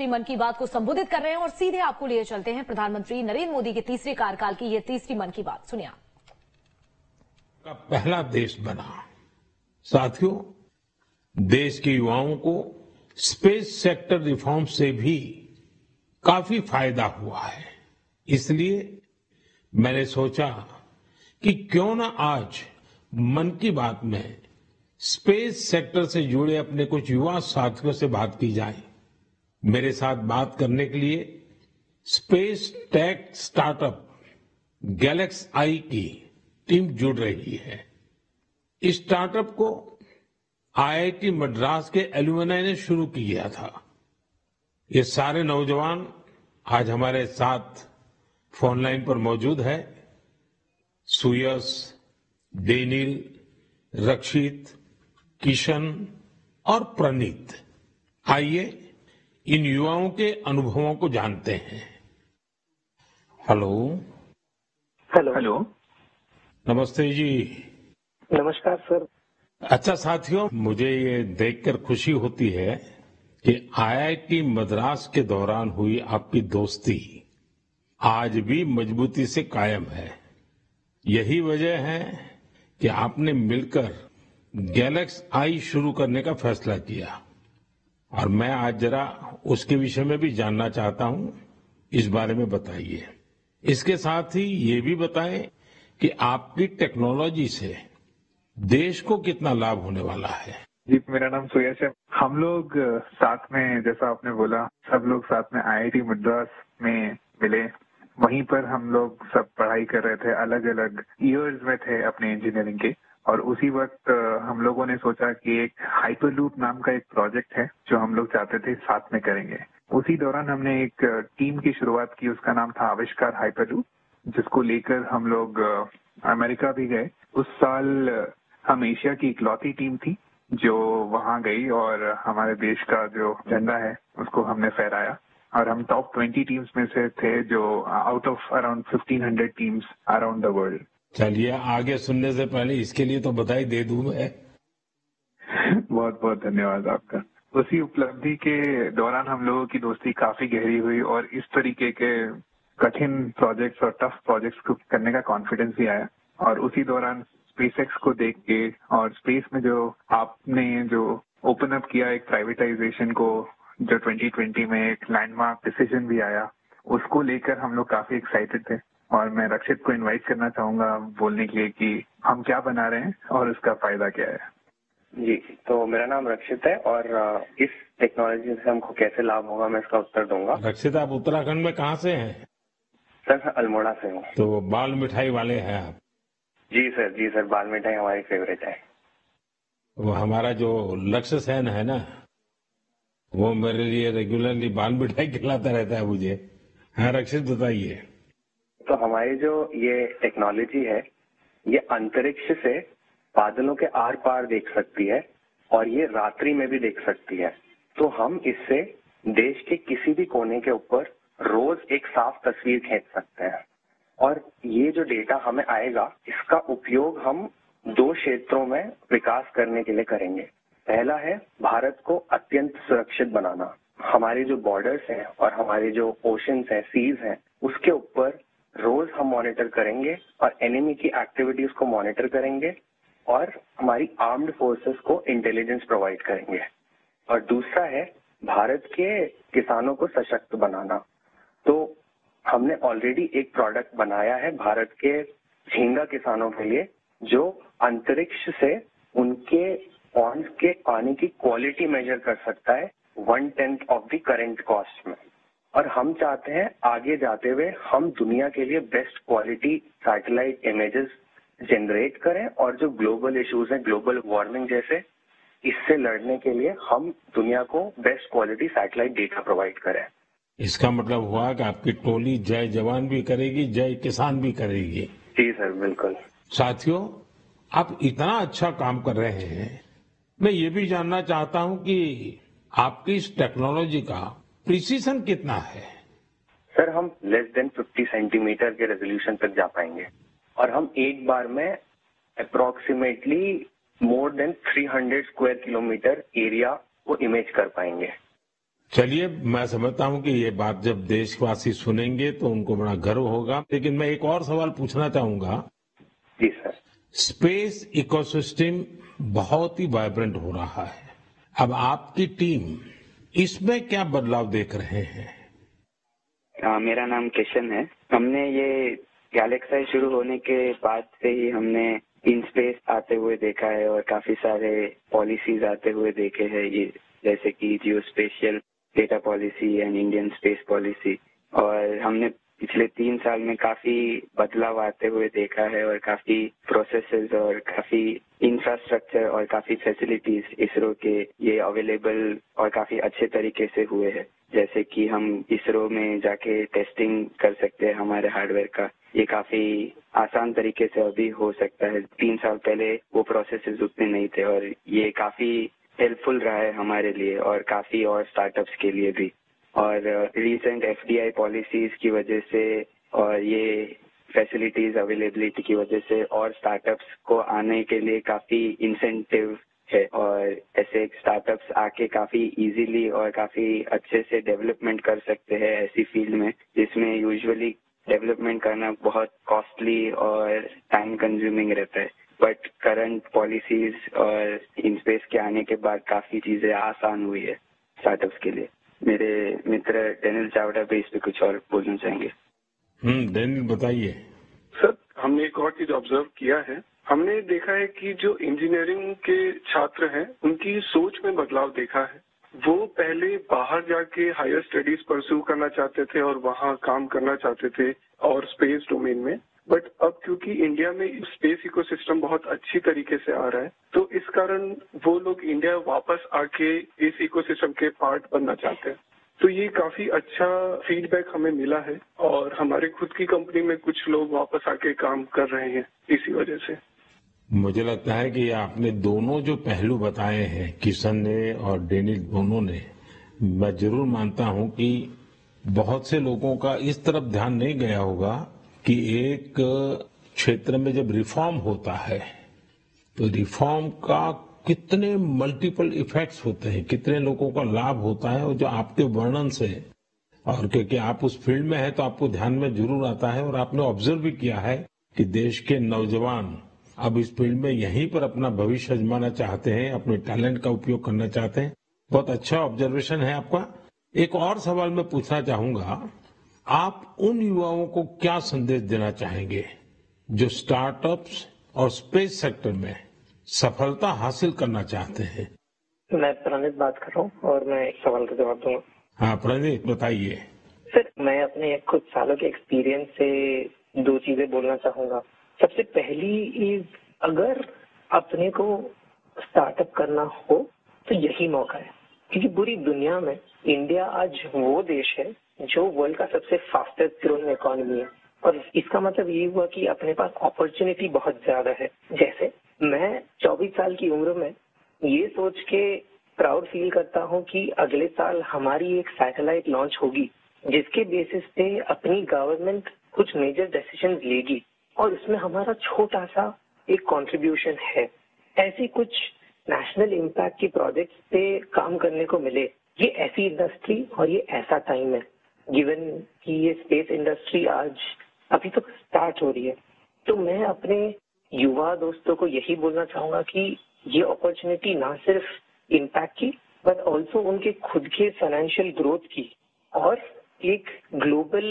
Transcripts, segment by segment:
मन की बात को संबोधित कर रहे हैं और सीधे आपको लिए चलते हैं प्रधानमंत्री नरेंद्र मोदी के तीसरे कार्यकाल की ये तीसरी मन की बात। सुनिए का पहला देश बना। साथियों, देश के युवाओं को स्पेस सेक्टर रिफॉर्म से भी काफ़ी फ़ायदा हुआ है। इसलिए मैंने सोचा कि क्यों ना आज मन की बात में स्पेस सेक्टर से जुड़े अपने कुछ युवा साथियों से बात की जाए। मेरे साथ बात करने के लिए स्पेस टेक स्टार्टअप गैलेक्स आई की टीम जुड़ रही है। इस स्टार्टअप को आईआईटी मद्रास के एल्यूमिनाई ने शुरू किया था। ये सारे नौजवान आज हमारे साथ फ़ोन लाइन पर मौजूद है। सुयस डेनिल, रक्षित, किशन और प्रणीत। आइए इन युवाओं के अनुभवों को जानते हैं। हेलो। हेलो। हेलो। नमस्ते जी। नमस्कार सर। अच्छा साथियों मुझे ये देखकर खुशी होती है कि आईआईटी मद्रास के दौरान हुई आपकी दोस्ती आज भी मजबूती से कायम है। यही वजह है कि आपने मिलकर गैलेक्स आई शुरू करने का फैसला किया। और मैं आज जरा उसके विषय में भी जानना चाहता हूँ। इस बारे में बताइए। इसके साथ ही ये भी बताएँ कि आपकी टेक्नोलॉजी से देश को कितना लाभ होने वाला है। जी, मेरा नाम सुयश है। हम लोग साथ में, जैसा आपने बोला, सब लोग साथ में आईआईटी मद्रास में मिले। वहीं पर हम लोग सब पढ़ाई कर रहे थे अलग अलग ईयर्स में थे अपने इंजीनियरिंग के। और उसी वक्त हम लोगों ने सोचा कि एक हाइपरलूप नाम का एक प्रोजेक्ट है, जो हम लोग चाहते थे साथ में करेंगे। उसी दौरान हमने एक टीम की शुरुआत की, उसका नाम था आविष्कार हाइपरलूप जिसको लेकर हम लोग अमेरिका भी गए। उस साल हम एशिया की इकलौती टीम थी, जो वहाँ गई और हमारे देश का जो झंडा है, उसको हमने फहराया। और हम टॉप 20 टीम्स में से थे जो out of around 1500 teams around the world चलिए, आगे सुनने से पहले इसके लिए तो बधाई दे दू मैं। बहुत बहुत धन्यवाद आपका। उसी उपलब्धि के दौरान हम लोगों की दोस्ती काफ़ी गहरी हुई और इस तरीके के कठिन प्रोजेक्ट्स और टफ प्रोजेक्ट्स को करने का कॉन्फिडेंस भी आया। और उसी दौरान स्पेसएक्स को देख के और स्पेस में जो आपने जो ओपन अप किया एक प्राइवेटाइजेशन को, जो 2020 में एक लैंडमार्क डिसीज़न भी आया, उसको लेकर हम लोग काफ़ी एक्साइटेड थे। और मैं रक्षित को इनवाइट करना चाहूँगा बोलने के लिए कि हम क्या बना रहे हैं और उसका फ़ायदा क्या है। जी तो मेरा नाम रक्षित है और इस टेक्नोलॉजी से हमको कैसे लाभ होगा मैं इसका उत्तर दूँगा। रक्षित आप उत्तराखंड में कहाँ से हैं? सर अल्मोड़ा से हूँ। तो बाल मिठाई वाले हैं आप? जी सर जी सर बाल मिठाई हमारी फेवरेट है। वो हमारा जो लक्ष्य सेन है ना वो मेरे लिए रेगुलरली बाल मिठाई खिलाता रहता है मुझे। हाँ रक्षित बताइए। तो हमारी जो ये टेक्नोलॉजी है, ये अंतरिक्ष से बादलों के आर पार देख सकती है और ये रात्रि में भी देख सकती है। तो हम इससे देश के किसी भी कोने के ऊपर रोज एक साफ़ तस्वीर खींच सकते हैं। और ये जो डेटा हमें आएगा, इसका उपयोग हम दो क्षेत्रों में विकास करने के लिए करेंगे। पहला है भारत को अत्यंत सुरक्षित बनाना। हमारे जो बॉर्डर्स हैं और हमारे जो ओशंस हैं सीज हैं, उसके ऊपर रोज हम मॉनिटर करेंगे और एनिमी की एक्टिविटीज़ को मॉनिटर करेंगे और हमारी आर्म्ड फोर्सेस को इंटेलिजेंस प्रोवाइड करेंगे। और दूसरा है भारत के किसानों को सशक्त बनाना। तो हमने ऑलरेडी एक प्रोडक्ट बनाया है भारत के झींगा किसानों के लिए, जो अंतरिक्ष से उनके पॉन्ड के पानी की क्वालिटी मेजर कर सकता है one tenth of the current cost में। और हम चाहते हैं आगे जाते हुए हम दुनिया के लिए best quality satellite images generate करें और जो ग्लोबल इश्यूज़ हैं ग्लोबल वार्मिंग जैसे इससे लड़ने के लिए हम दुनिया को best quality satellite data provide करें। इसका मतलब हुआ कि आपकी टोली जय जवान भी करेगी जय किसान भी करेगी। जी सर बिल्कुल। साथियों आप इतना अच्छा काम कर रहे हैं। मैं ये भी जानना चाहता हूँ कि आपकी इस टेक्नोलॉजी का प्रिसीजन कितना है? सर हम लेस देन 50 सेंटीमीटर के रेजोल्यूशन तक जा पाएँगे। और हम एक बार में approximately more than 300 square kilometre area को इमेज कर पाएँगे। चलिए मैं समझता हूँ कि ये बात जब देशवासी सुनेंगे तो उनको बड़ा गर्व होगा। लेकिन मैं एक और सवाल पूछना चाहूँगा। जी सर। स्पेस इकोसिस्टम बहुत ही वाइब्रेंट हो रहा है। अब आपकी टीम इसमें क्या बदलाव देख रहे हैं? आ, मेरा नाम किशन है। हमने ये गैलेक्साई शुरू होने के बाद से ही हमने इन स्पेस आते हुए देखा है और काफ़ी सारे पॉलिसीज़ आते हुए देखे हैं। ये जैसे कि geospatial data policy and Indian space policy और हमने पिछले तीन साल में काफ़ी बदलाव आते हुए देखा है और काफ़ी प्रोसेसेस और काफ़ी इंफ्रास्ट्रक्चर और काफ़ी फैसिलिटीज़ इसरो के ये अवेलेबल और काफ़ी अच्छे तरीके से हुए हैं। जैसे कि हम इसरो में जाके टेस्टिंग कर सकते हैं हमारे हार्डवेयर का। ये काफ़ी आसान तरीके से अभी हो सकता है। तीन साल पहले वो प्रोसेसेस उतने नहीं थे और ये काफ़ी हेल्पफुल रहा है हमारे लिए और काफ़ी और स्टार्टअप्स के लिए भी। और रिसेंट एफडीआई पॉलिसीज़ की वजह से और ये फैसिलिटीज़ अवेलेबिलिटी की वजह से और स्टार्टअप्स को आने के लिए काफ़ी इंसेंटिव है और ऐसे स्टार्टअप्स आके काफ़ी इजीली और काफ़ी अच्छे से डेवलपमेंट कर सकते हैं ऐसी फ़ील्ड में, जिसमें यूजुअली डेवलपमेंट करना बहुत कॉस्टली और टाइम कंज्यूमिंग रहता है. बट करंट पॉलिसीज़ और इन स्पेस के आने के बाद काफ़ी चीज़ें आसान हुई है स्टार्टअप्स के लिए. मेरे मित्र डेनिल चावड़ा भी इस पे कुछ और बोलना चाहेंगे। हम्म डेनिल बताइए। सर हमने एक और चीज़ ऑब्ज़र्व किया है। हमने देखा है कि जो इंजीनियरिंग के छात्र हैं उनकी सोच में बदलाव देखा है। वो पहले बाहर जाके हायर स्टडीज़ परस्यू करना चाहते थे और वहाँ काम करना चाहते थे और स्पेस डोमेन में। बट अब क्योंकि इंडिया में स्पेस इकोसिस्टम बहुत अच्छी तरीके से आ रहा है तो इस कारण वो लोग इंडिया वापस आके इस इकोसिस्टम के पार्ट बनना चाहते हैं। तो ये काफ़ी अच्छा फीडबैक हमें मिला है और हमारे खुद की कंपनी में कुछ लोग वापस आके काम कर रहे हैं इसी वजह से। मुझे लगता है कि आपने दोनों जो पहलू बताए हैं, किशन ने और डेनिल दोनों ने, मैं ज़रूर मानता हूँ कि बहुत से लोगों का इस तरफ़ ध्यान नहीं गया होगा। कि एक क्षेत्र में जब रिफॉर्म होता है तो रिफॉर्म का कितने मल्टीपल इफेक्ट्स होते हैं, कितने लोगों का लाभ होता है और जो आपके वर्णन से और क्योंकि आप उस फ़ील्ड में हैं तो आपको ध्यान में ज़रूर आता है और आपने ऑब्ज़र्व भी किया है कि देश के नौजवान अब इस फ़ील्ड में यहीं पर अपना भविष्य आजमाना चाहते हैं, अपने टैलेंट का उपयोग करना चाहते हैं। बहुत अच्छा ऑब्जर्वेशन है आपका। एक और सवाल मैं पूछना चाहूँगा आप उन युवाओं को क्या संदेश देना चाहेंगे जो स्टार्टअप्स और स्पेस सेक्टर में सफलता हासिल करना चाहते हैं? मैं प्रणित बात कर रहा हूँ और मैं एक सवाल का जवाब दूँगा। हाँ प्रणीत बताइए। सर मैं अपने कुछ सालों के एक्सपीरियंस से दो चीज़ें बोलना चाहूँगा। सबसे पहली इज़ अगर अपने को स्टार्टअप करना हो तो यही मौका है। क्योंकि पूरी दुनिया में इंडिया आज वो देश है जो वर्ल्ड का सबसे फास्टेस्ट ग्रोइंग इकोनॉमी है। और इसका मतलब ये हुआ कि अपने पास अपॉर्चुनिटी बहुत ज़्यादा है। जैसे मैं 24 साल की उम्र में ये सोच के प्राउड फील करता हूँ कि अगले साल हमारी एक सैटेलाइट लॉन्च होगी, जिसके बेसिस पे अपनी गवर्नमेंट कुछ मेजर डिसीज़न लेगी। और उसमें हमारा छोटा सा एक कंट्रीब्यूशन है। ऐसी कुछ नेशनल इम्पैक्ट की प्रोजेक्ट्स पे काम करने को मिले। ये ऐसी इंडस्ट्री और ये ऐसा टाइम है। गिवन कि ये स्पेस इंडस्ट्री आज अभी तो स्टार्ट हो रही है। तो मैं अपने युवा दोस्तों को यही बोलना चाहूँगा कि ये अपॉर्चुनिटी ना सिर्फ़ इम्पैक्ट की बट ऑल्सो उनके खुद के फाइनेंशियल ग्रोथ की और एक ग्लोबल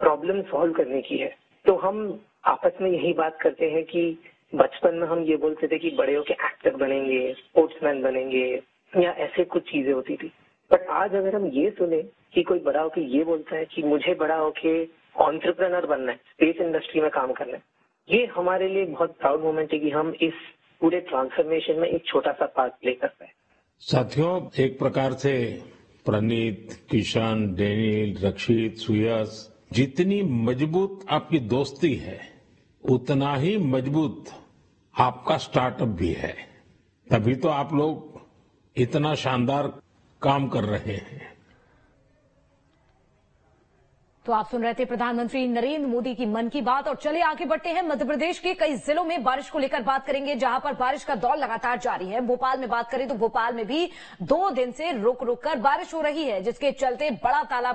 प्रॉब्लम सॉल्व करने की है। तो हम आपस में यही बात करते हैं कि बचपन में हम ये बोलते थे कि बड़े होके एक्टर बनेंगे स्पोर्ट्समैन बनेंगे या ऐसे कुछ चीज़ें होती थी। बट आज अगर हम ये सुने कि कोई बड़ा होके ये बोलता है कि मुझे बड़ा होके ऑन्टरप्रनर बनना है स्पेस इंडस्ट्री में काम करना है। ये हमारे लिए बहुत प्राउड मोमेंट है कि हम इस पूरे ट्रांसफॉर्मेशन में एक छोटा सा पार्ट प्ले कर पाए। साथियों, एक प्रकार से प्रणीत, किशन, डेनिल, रक्षित सुयस जितनी मज़बूत आपकी दोस्ती है, उतना ही मज़बूत आपका स्टार्टअप भी है। तभी तो आप लोग इतना शानदार काम कर रहे हैं। तो आप सुन रहे थे प्रधानमंत्री नरेंद्र मोदी की मन की बात और चले आगे बढ़ते हैं। मध्य प्रदेश के कई जिलों में बारिश को लेकर बात करेंगे, जहाँ पर बारिश का दौर लगातार जारी है। भोपाल में बात करें तो भोपाल में भी दो दिन से रुक रुक कर बारिश हो रही है, जिसके चलते बड़ा तालाब